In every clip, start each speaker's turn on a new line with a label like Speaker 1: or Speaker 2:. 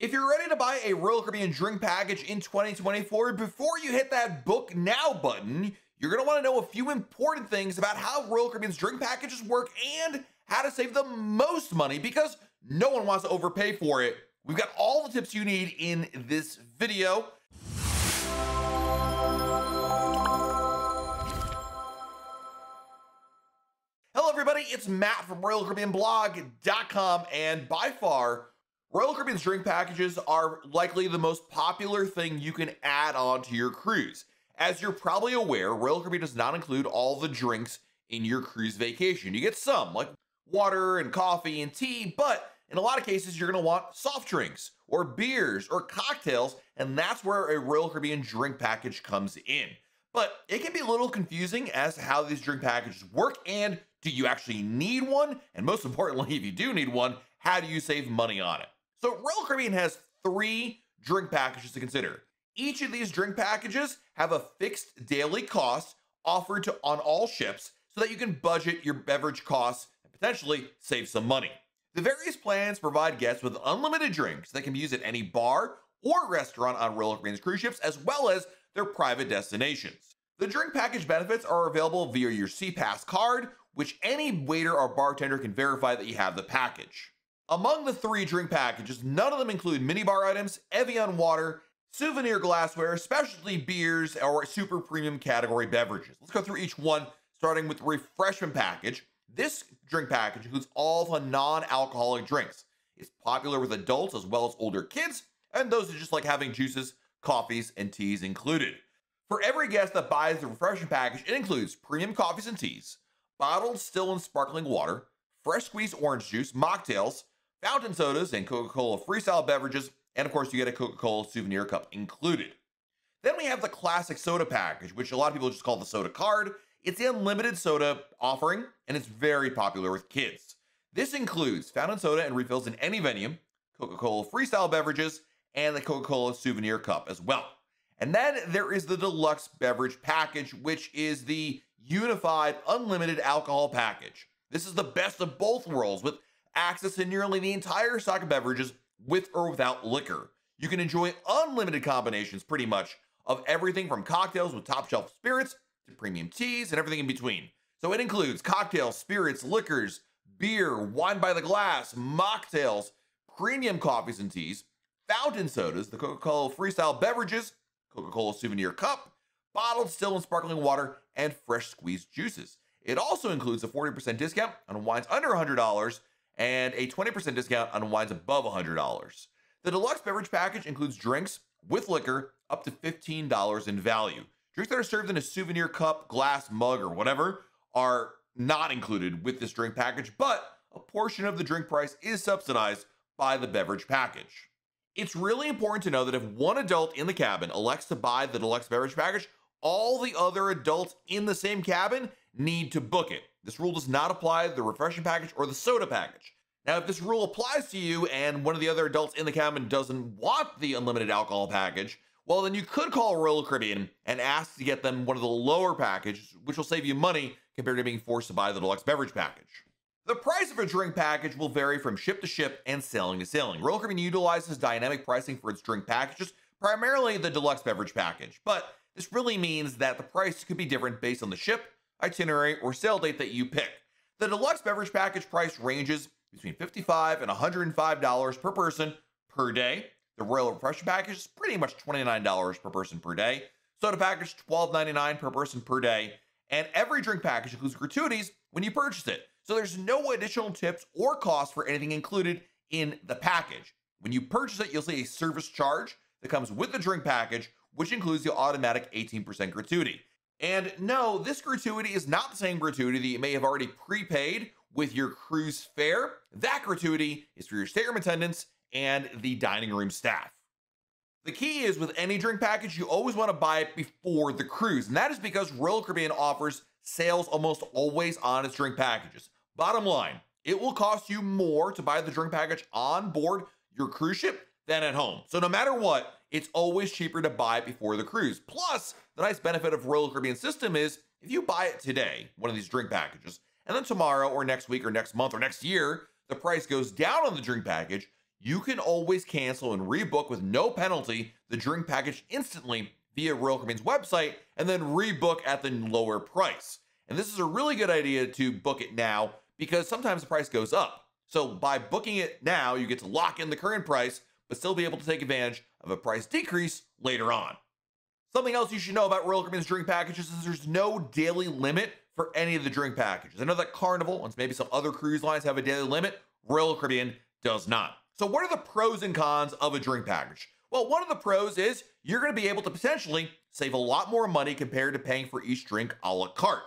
Speaker 1: If you're ready to buy a Royal Caribbean drink package in 2024, before you hit that book now button, you're going to want to know a few important things about how Royal Caribbean's drink packages work and how to save the most money because no one wants to overpay for it. We've got all the tips you need in this video. Hello, everybody. It's Matt from RoyalCaribbeanBlog.com, and by far, Royal Caribbean's drink packages are likely the most popular thing you can add on to your cruise. As you're probably aware, Royal Caribbean does not include all the drinks in your cruise vacation. You get some, like water and coffee and tea, but in a lot of cases, you're gonna want soft drinks or beers or cocktails, and that's where a Royal Caribbean drink package comes in. But it can be a little confusing as to how these drink packages work and do you actually need one? And most importantly, if you do need one, how do you save money on it? So Royal Caribbean has three drink packages to consider. Each of these drink packages have a fixed daily cost offered to on all ships so that you can budget your beverage costs and potentially save some money. The various plans provide guests with unlimited drinks that can be used at any bar or restaurant on Royal Caribbean's cruise ships, as well as their private destinations. The drink package benefits are available via your SeaPass card, which any waiter or bartender can verify that you have the package. Among the three drink packages, none of them include minibar items, Evian water, souvenir glassware, specialty beers, or super premium category beverages. Let's go through each one, starting with the refreshment package. This drink package includes all the non-alcoholic drinks. It's popular with adults as well as older kids, and those who just like having juices, coffees, and teas included. For every guest that buys the refreshment package, it includes premium coffees and teas, bottled still and sparkling water, fresh squeezed orange juice, mocktails, fountain sodas, and Coca Cola freestyle beverages, and of course, you get a Coca Cola souvenir cup included. Then we have the classic soda package, which a lot of people just call the soda card. It's the unlimited soda offering, and it's very popular with kids. This includes fountain soda and refills in any venue, Coca Cola freestyle beverages, and the Coca Cola souvenir cup as well. And then there is the deluxe beverage package, which is the unified unlimited alcohol package. This is the best of both worlds with access to nearly the entire stock of beverages with or without liquor. You can enjoy unlimited combinations pretty much of everything from cocktails with top shelf spirits to premium teas and everything in between. So it includes cocktails, spirits, liquors, beer, wine by the glass, mocktails, premium coffees and teas, fountain sodas, the Coca Cola freestyle beverages, Coca Cola souvenir cup, bottled still and sparkling water, and fresh squeezed juices. It also includes a 40% discount on wines under $100 and a 20% discount on wines above $100. The deluxe beverage package includes drinks with liquor up to $15 in value. Drinks that are served in a souvenir cup, glass, mug, or whatever are not included with this drink package, but a portion of the drink price is subsidized by the beverage package. It's really important to know that if one adult in the cabin elects to buy the deluxe beverage package, all the other adults in the same cabin need to book it. This rule does not apply to the refreshment package or the soda package. Now, if this rule applies to you and one of the other adults in the cabin doesn't want the unlimited alcohol package, well, then you could call Royal Caribbean and ask to get them one of the lower packages, which will save you money compared to being forced to buy the deluxe beverage package. The price of a drink package will vary from ship to ship and sailing to sailing. Royal Caribbean utilizes dynamic pricing for its drink packages, primarily the deluxe beverage package, but this really means that the price could be different based on the ship, itinerary, or sale date that you pick. The deluxe beverage package price ranges between 55 and $105 per person per day. The Royal Refreshment package is pretty much $29 per person per day. Soda package $12.99 per person per day. And every drink package includes gratuities when you purchase it. So there's no additional tips or cost for anything included in the package. When you purchase it, you'll see a service charge that comes with the drink package, which includes the automatic 18% gratuity. And no, this gratuity is not the same gratuity that you may have already prepaid with your cruise fare. That gratuity is for your stateroom attendants and the dining room staff. The key is with any drink package, you always want to buy it before the cruise. And that is because Royal Caribbean offers sales almost always on its drink packages. Bottom line, it will cost you more to buy the drink package on board your cruise ship than at home. So no matter what, it's always cheaper to buy it before the cruise. Plus, the nice benefit of Royal Caribbean system is if you buy it today, one of these drink packages, and then tomorrow or next week or next month or next year, the price goes down on the drink package, you can always cancel and rebook with no penalty the drink package instantly via Royal Caribbean's website and then rebook at the lower price. And this is a really good idea to book it now because sometimes the price goes up. So by booking it now, you get to lock in the current price, but still be able to take advantage of a price decrease later on. Something else you should know about Royal Caribbean's drink packages is there's no daily limit for any of the drink packages. I know that Carnival and maybe some other cruise lines have a daily limit. Royal Caribbean does not. So, what are the pros and cons of a drink package? Well, one of the pros is you're going to be able to potentially save a lot more money compared to paying for each drink a la carte.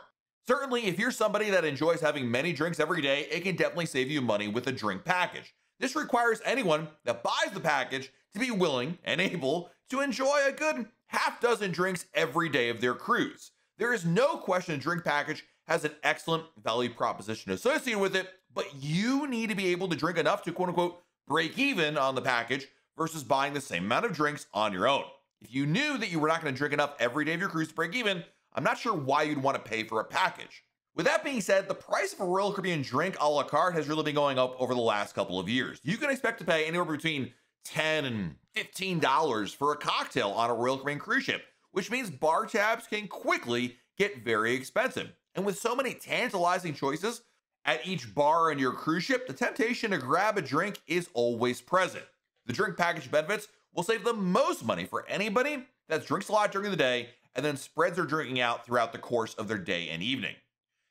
Speaker 1: Certainly, if you're somebody that enjoys having many drinks every day, it can definitely save you money with a drink package. This requires anyone that buys the package to be willing and able to enjoy a good half dozen drinks every day of their cruise. There is no question a drink package has an excellent value proposition associated with it, but you need to be able to drink enough to quote unquote break even on the package versus buying the same amount of drinks on your own. If you knew that you were not going to drink enough every day of your cruise to break even, I'm not sure why you'd want to pay for a package. With that being said, the price of a Royal Caribbean drink a la carte has really been going up over the last couple of years. You can expect to pay anywhere between 10 and $15 for a cocktail on a Royal Caribbean cruise ship, which means bar tabs can quickly get very expensive. And with so many tantalizing choices at each bar on your cruise ship, the temptation to grab a drink is always present. The drink package benefits will save the most money for anybody that drinks a lot during the day and then spreads their drinking out throughout the course of their day and evening.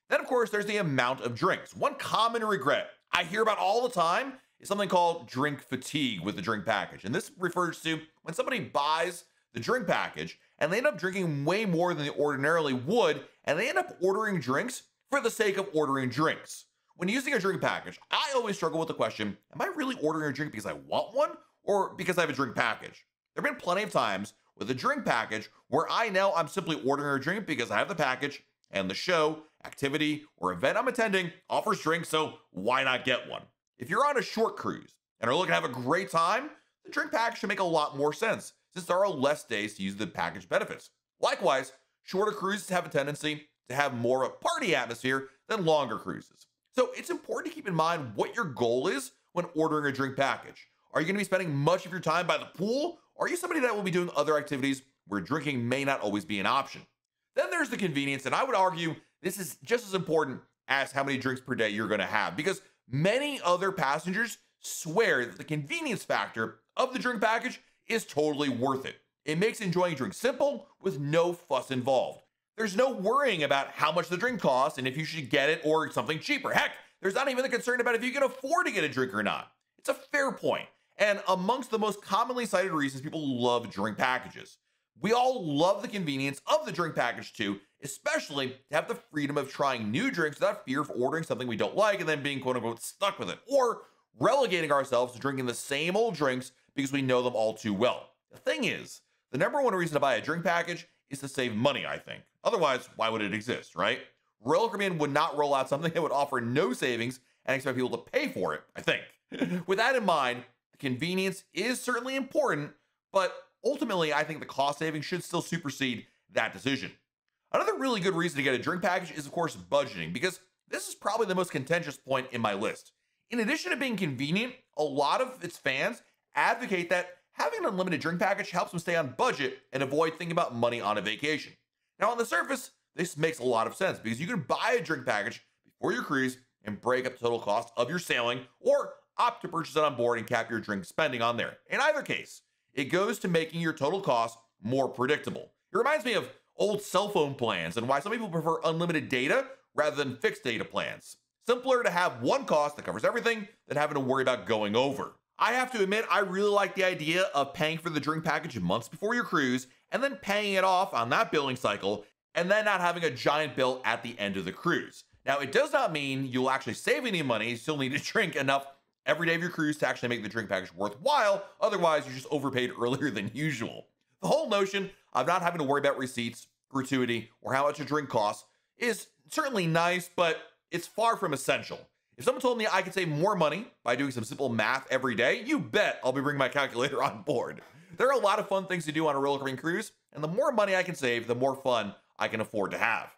Speaker 1: Then, of course, there's the amount of drinks. One common regret I hear about all the time is something called drink fatigue with the drink package. And this refers to when somebody buys the drink package and they end up drinking way more than they ordinarily would, and they end up ordering drinks for the sake of ordering drinks. When using a drink package, I always struggle with the question Am I really ordering a drink because I want one or because I have a drink package? There have been plenty of times with a drink package where I know I'm simply ordering a drink because I have the package and the show, activity, or event I'm attending offers drinks, so why not get one? If you're on a short cruise and are looking to have a great time, the drink package should make a lot more sense since there are less days to use the package benefits. Likewise, shorter cruises have a tendency to have more of a party atmosphere than longer cruises. So it's important to keep in mind what your goal is when ordering a drink package. Are you going to be spending much of your time by the pool? Or are you somebody that will be doing other activities where drinking may not always be an option? Then there's the convenience, and I would argue this is just as important as how many drinks per day you're going to have because Many other passengers swear that the convenience factor of the drink package is totally worth it. It makes enjoying drinks simple with no fuss involved. There's no worrying about how much the drink costs and if you should get it or something cheaper. Heck, there's not even the concern about if you can afford to get a drink or not. It's a fair point, and amongst the most commonly cited reasons people love drink packages. We all love the convenience of the drink package too, especially to have the freedom of trying new drinks without fear of ordering something we don't like and then being quote unquote stuck with it, or relegating ourselves to drinking the same old drinks because we know them all too well. The thing is, the number one reason to buy a drink package is to save money, I think. Otherwise, why would it exist, right? Royal Caribbean would not roll out something that would offer no savings and expect people to pay for it, I think. With that in mind, the convenience is certainly important, but ultimately, I think the cost savings should still supersede that decision. Another really good reason to get a drink package is, of course, budgeting, because this is probably the most contentious point in my list. In addition to being convenient, a lot of its fans advocate that having an unlimited drink package helps them stay on budget and avoid thinking about money on a vacation. Now, on the surface, this makes a lot of sense because you can buy a drink package before your cruise and break up the total cost of your sailing, or opt to purchase it on board and cap your drink spending on there. In either case, it goes to making your total cost more predictable. It reminds me of old cell phone plans and why some people prefer unlimited data rather than fixed data plans. Simpler to have one cost that covers everything than having to worry about going over. I have to admit, I really like the idea of paying for the drink package months before your cruise and then paying it off on that billing cycle and then not having a giant bill at the end of the cruise. Now, it does not mean you'll actually save any money. You still need to drink enough every day of your cruise to actually make the drink package worthwhile. Otherwise, you just overpaid earlier than usual. The whole notion of not having to worry about receipts, gratuity, or how much a drink costs is certainly nice, but it's far from essential. If someone told me I could save more money by doing some simple math every day, you bet I'll be bringing my calculator on board. There are a lot of fun things to do on a Caribbean cruise, and the more money I can save, the more fun I can afford to have.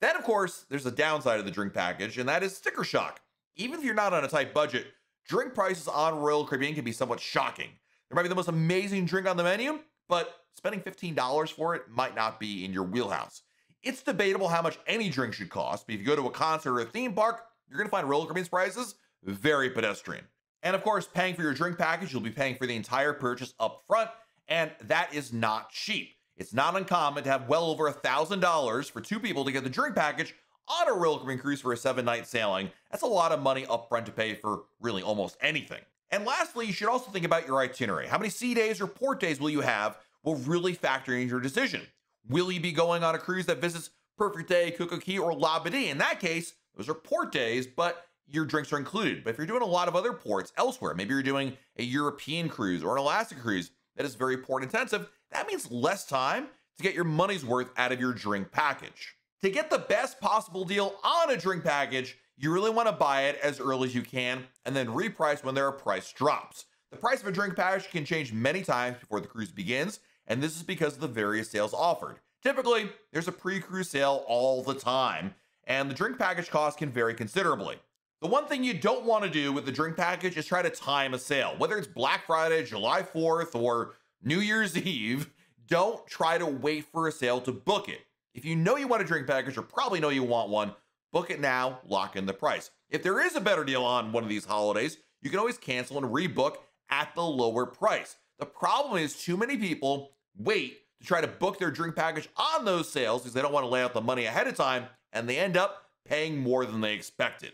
Speaker 1: Then, of course, there's a downside of the drink package, and that is sticker shock. Even if you're not on a tight budget, drink prices on Royal Caribbean can be somewhat shocking. There might be the most amazing drink on the menu, but spending $15 for it might not be in your wheelhouse. It's debatable how much any drink should cost, but if you go to a concert or a theme park, you're going to find Royal Caribbean's prices very pedestrian. And of course, paying for your drink package, you'll be paying for the entire purchase up front, and that is not cheap. It's not uncommon to have well over $1,000 for two people to get the drink package on a Caribbean cruise for a seven night sailing. That's a lot of money upfront to pay for really almost anything. And lastly, you should also think about your itinerary. How many sea days or port days will you have will really factor into your decision. Will you be going on a cruise that visits Perfect Day, Cay, or Labadee? In that case, those are port days, but your drinks are included. But if you're doing a lot of other ports elsewhere, maybe you're doing a European cruise or an Alaska cruise that is very port intensive, that means less time to get your money's worth out of your drink package. To get the best possible deal on a drink package, you really want to buy it as early as you can and then reprice when there are price drops. The price of a drink package can change many times before the cruise begins, and this is because of the various sales offered. Typically, there's a pre cruise sale all the time, and the drink package cost can vary considerably. The one thing you don't want to do with the drink package is try to time a sale. Whether it's Black Friday, July 4th, or New Year's Eve, don't try to wait for a sale to book it. If you know you want a drink package or probably know you want one, book it now, lock in the price. If there is a better deal on one of these holidays, you can always cancel and rebook at the lower price. The problem is too many people wait to try to book their drink package on those sales because they don't want to lay out the money ahead of time and they end up paying more than they expected.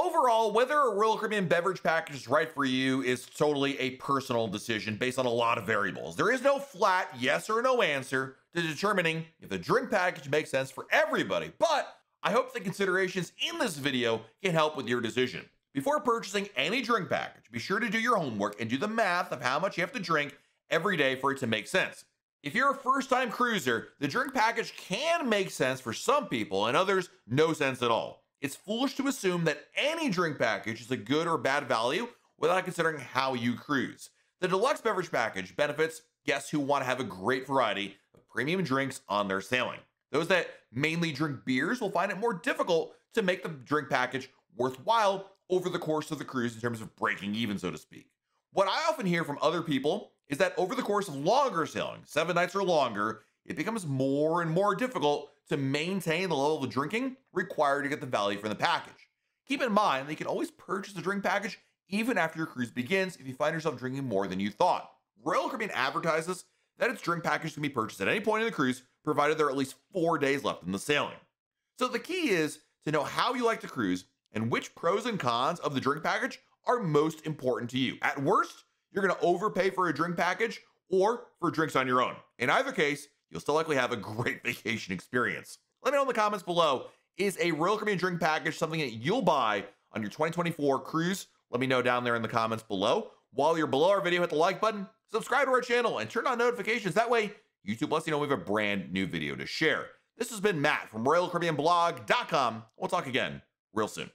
Speaker 1: Overall, whether a Royal Caribbean beverage package is right for you is totally a personal decision based on a lot of variables. There is no flat yes or no answer to determining if the drink package makes sense for everybody, but I hope the considerations in this video can help with your decision. Before purchasing any drink package, be sure to do your homework and do the math of how much you have to drink every day for it to make sense. If you're a first time cruiser, the drink package can make sense for some people and others, no sense at all. It's foolish to assume that any drink package is a good or bad value without considering how you cruise. The deluxe beverage package benefits guests who want to have a great variety of premium drinks on their sailing. Those that mainly drink beers will find it more difficult to make the drink package worthwhile over the course of the cruise in terms of breaking even, so to speak. What I often hear from other people is that over the course of longer sailing, seven nights or longer, it becomes more and more difficult to maintain the level of drinking required to get the value from the package. Keep in mind that you can always purchase the drink package even after your cruise begins if you find yourself drinking more than you thought. Royal Caribbean advertises that its drink package can be purchased at any point in the cruise, provided there are at least four days left in the sailing. So the key is to know how you like to cruise and which pros and cons of the drink package are most important to you. At worst, you're going to overpay for a drink package or for drinks on your own. In either case, you'll still likely have a great vacation experience. Let me know in the comments below is a Royal Caribbean drink package something that you'll buy on your 2024 cruise? Let me know down there in the comments below. While you're below our video, hit the like button, subscribe to our channel, and turn on notifications. That way, YouTube lets you know we have a brand new video to share. This has been Matt from RoyalCaribbeanBlog.com. We'll talk again real soon.